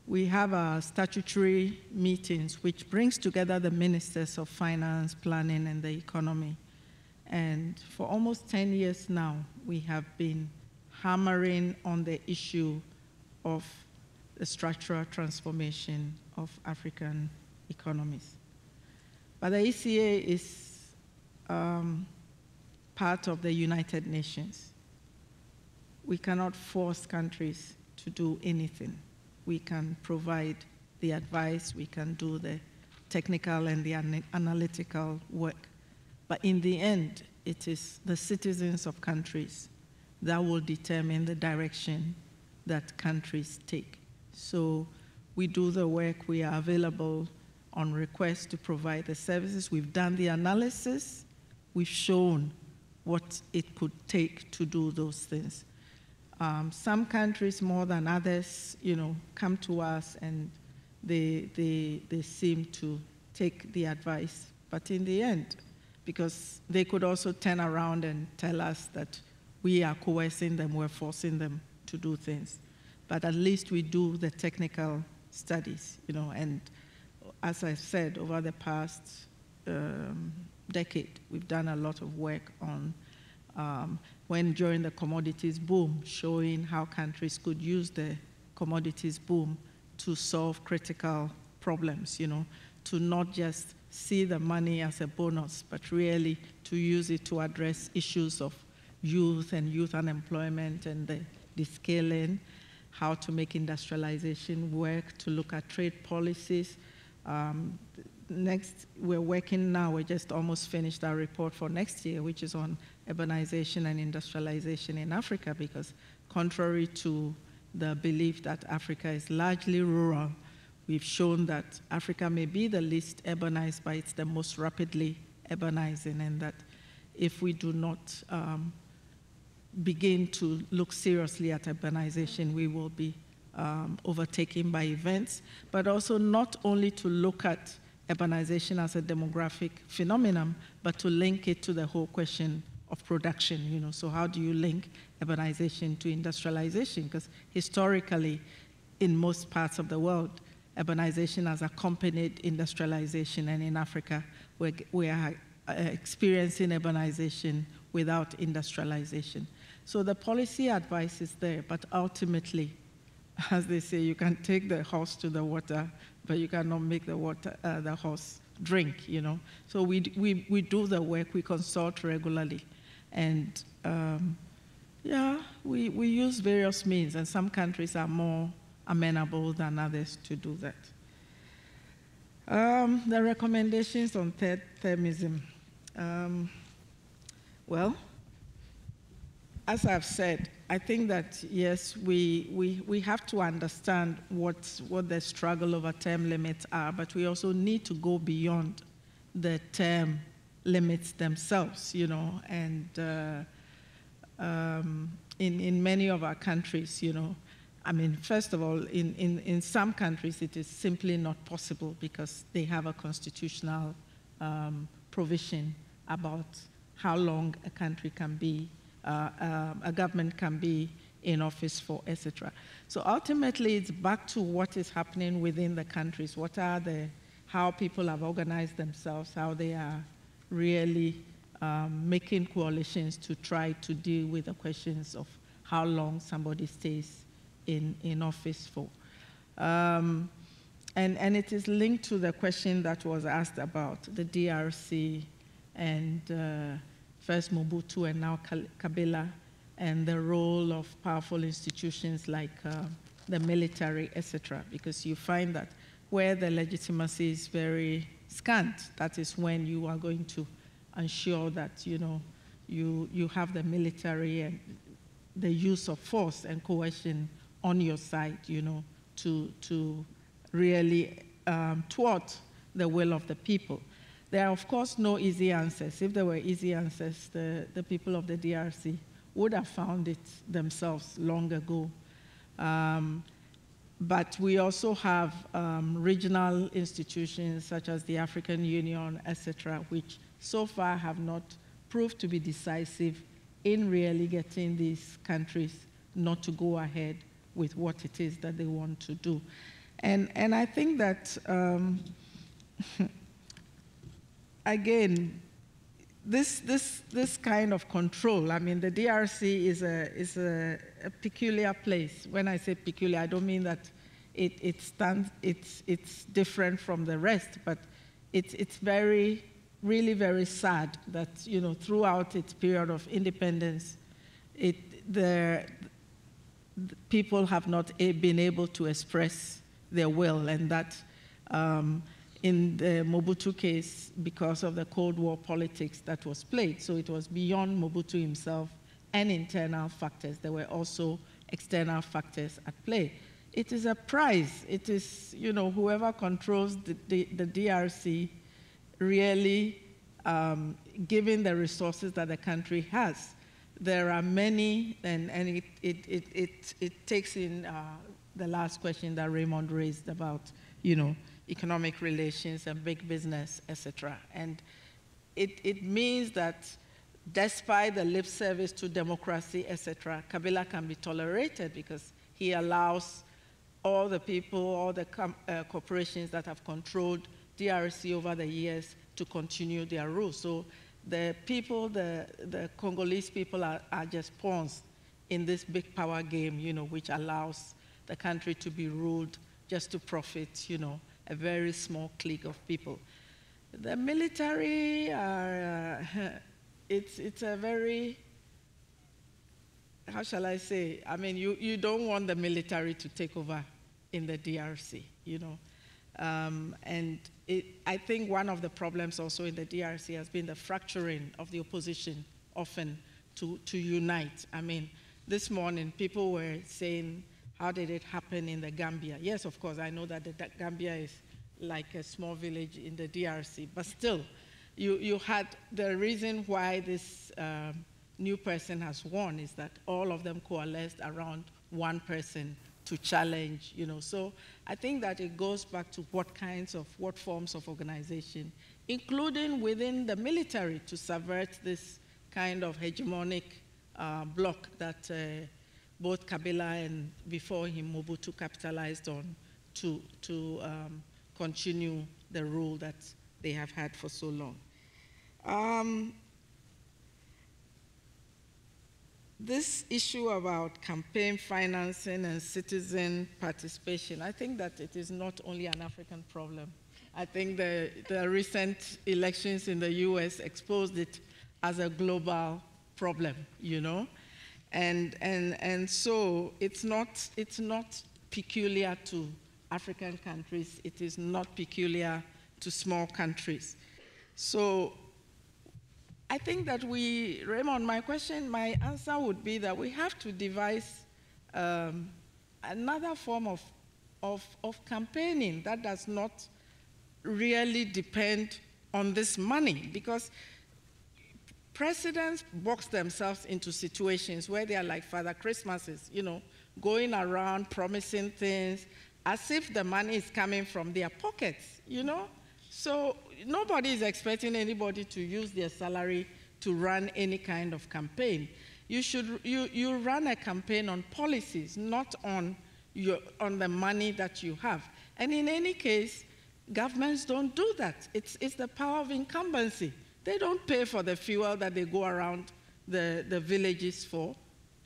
we have our statutory meetings, which brings together the ministers of finance, planning, and the economy. And for almost 10 years now, we have been hammering on the issue of the structural transformation of African economies. But the ECA is um, part of the United Nations. We cannot force countries to do anything we can provide the advice, we can do the technical and the analytical work. But in the end, it is the citizens of countries that will determine the direction that countries take. So we do the work, we are available on request to provide the services. We've done the analysis, we've shown what it could take to do those things. Um, some countries more than others, you know, come to us and they, they, they seem to take the advice. But in the end, because they could also turn around and tell us that we are coercing them, we're forcing them to do things. But at least we do the technical studies, you know, and as I said, over the past um, decade, we've done a lot of work on um, when during the commodities boom, showing how countries could use the commodities boom to solve critical problems, you know, to not just see the money as a bonus, but really to use it to address issues of youth and youth unemployment and the, the how to make industrialization work, to look at trade policies. Um, next, we're working now, we just almost finished our report for next year, which is on urbanization and industrialization in Africa because contrary to the belief that Africa is largely rural, we've shown that Africa may be the least urbanized, but it's the most rapidly urbanizing, and that if we do not um, begin to look seriously at urbanization, we will be um, overtaken by events, but also not only to look at urbanization as a demographic phenomenon, but to link it to the whole question of production. You know, so how do you link urbanization to industrialization? Because historically, in most parts of the world, urbanization has accompanied industrialization, and in Africa, we're, we are uh, experiencing urbanization without industrialization. So the policy advice is there, but ultimately, as they say, you can take the horse to the water, but you cannot make the water, uh, the horse drink, you know. So we, we, we do the work, we consult regularly. And um, yeah, we, we use various means, and some countries are more amenable than others to do that. Um, the recommendations on third termism. Um, well, as I've said, I think that yes, we, we, we have to understand what, what the struggle over term limits are, but we also need to go beyond the term limits themselves, you know, and uh, um, in, in many of our countries, you know, I mean, first of all, in, in, in some countries it is simply not possible because they have a constitutional um, provision about how long a country can be a government can be in office for, etc. So ultimately, it's back to what is happening within the countries. What are the, how people have organized themselves, how they are really um, making coalitions to try to deal with the questions of how long somebody stays in, in office for. Um, and, and it is linked to the question that was asked about the DRC and uh, first Mobutu and now Kabila, and the role of powerful institutions like uh, the military, etc. Because you find that where the legitimacy is very scant, that is when you are going to ensure that you know you you have the military and the use of force and coercion on your side, you know, to to really um, thwart the will of the people. There are, of course, no easy answers. If there were easy answers, the, the people of the DRC would have found it themselves long ago. Um, but we also have um, regional institutions such as the African Union, etc., which so far have not proved to be decisive in really getting these countries not to go ahead with what it is that they want to do. And, and I think that um, again, this, this, this kind of control, I mean, the DRC is a, is a, a peculiar place. When I say peculiar, I don't mean that it, it stands, it's, it's different from the rest, but it's, it's very, really very sad that, you know, throughout its period of independence, it, the, the people have not been able to express their will, and that um, in the Mobutu case because of the Cold War politics that was played. So it was beyond Mobutu himself and internal factors. There were also external factors at play. It is a prize. It is, you know, whoever controls the, the, the DRC really um, given the resources that the country has. There are many, and, and it, it, it, it, it takes in uh, the last question that Raymond raised about, you know, economic relations and big business, etc. And it, it means that despite the lip service to democracy, etc., Kabila can be tolerated because he allows all the people, all the uh, corporations that have controlled DRC over the years to continue their rule. So the people, the, the Congolese people are, are just pawns in this big power game, you know, which allows the country to be ruled just to profit, you know, a very small clique of people. The military are, uh, it's, it's a very, how shall I say? I mean, you, you don't want the military to take over in the DRC, you know. Um, and it, I think one of the problems also in the DRC has been the fracturing of the opposition often to, to unite. I mean, this morning people were saying how did it happen in the Gambia? Yes, of course, I know that the Gambia is like a small village in the DRC, but still, you, you had the reason why this um, new person has won is that all of them coalesced around one person to challenge, you know. So I think that it goes back to what kinds of, what forms of organization, including within the military to subvert this kind of hegemonic uh, bloc that uh, both Kabila and before him Mobutu capitalized on to, to um, continue the rule that they have had for so long. Um, this issue about campaign financing and citizen participation, I think that it is not only an African problem. I think the, the recent elections in the US exposed it as a global problem, you know? And, and, and so it's not, it's not peculiar to African countries, it is not peculiar to small countries. So I think that we, Raymond, my question, my answer would be that we have to devise um, another form of, of, of campaigning that does not really depend on this money because presidents box themselves into situations where they are like Father Christmases, you know, going around promising things as if the money is coming from their pockets, you know? So nobody is expecting anybody to use their salary to run any kind of campaign. You should you, you run a campaign on policies, not on your on the money that you have. And in any case, governments don't do that. It's, it's the power of incumbency. They don't pay for the fuel that they go around the, the villages for,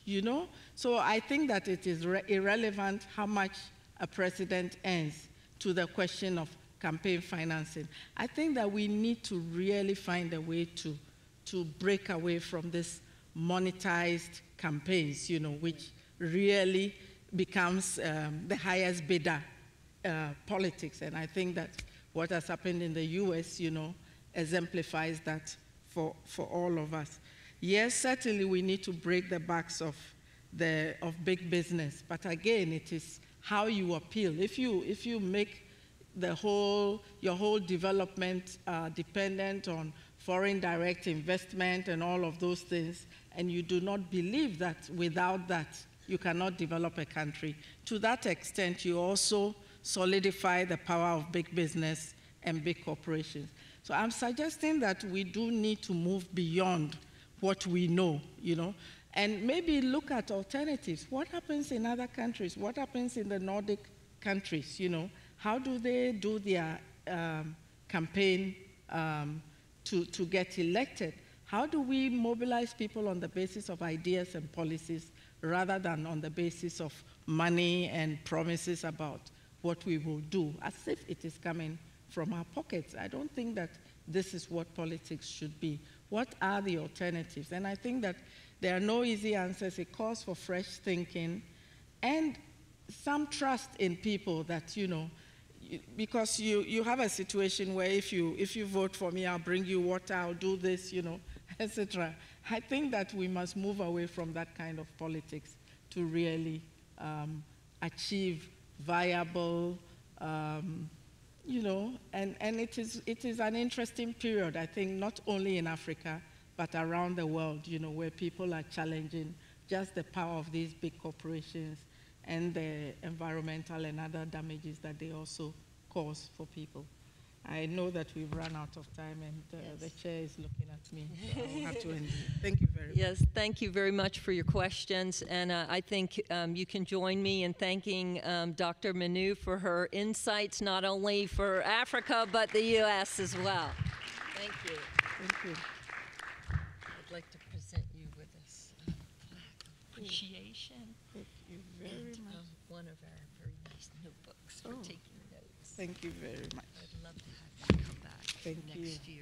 you know? So I think that it is irrelevant how much a president earns to the question of campaign financing. I think that we need to really find a way to, to break away from this monetized campaigns, you know, which really becomes um, the highest bidder uh, politics. And I think that what has happened in the US, you know, exemplifies that for, for all of us. Yes, certainly we need to break the backs of, the, of big business, but again, it is how you appeal. If you, if you make the whole, your whole development uh, dependent on foreign direct investment and all of those things, and you do not believe that without that you cannot develop a country, to that extent you also solidify the power of big business and big corporations. So I'm suggesting that we do need to move beyond what we know, you know, and maybe look at alternatives. What happens in other countries? What happens in the Nordic countries, you know? How do they do their um, campaign um, to, to get elected? How do we mobilize people on the basis of ideas and policies rather than on the basis of money and promises about what we will do, as if it is coming from our pockets? I don't think that this is what politics should be. What are the alternatives? And I think that there are no easy answers. It calls for fresh thinking and some trust in people that, you know, because you, you have a situation where if you, if you vote for me, I'll bring you water, I'll do this, you know, etc. I think that we must move away from that kind of politics to really um, achieve viable, um, you know, and, and it, is, it is an interesting period, I think, not only in Africa, but around the world, you know, where people are challenging just the power of these big corporations and the environmental and other damages that they also cause for people. I know that we've run out of time and uh, yes. the chair is looking at me. So I'll have to end. Thank you very much. Yes, thank you very much for your questions. And uh, I think um, you can join me in thanking um, Dr. Manuh for her insights, not only for Africa, but the U.S. as well. Thank you. Thank you. I'd like to present you with this uh, appreciation. Thank you very and, much. Um, one of our very nice notebooks for oh. taking notes. Thank you very much. I'd love to have you come back Thank next you. year, you.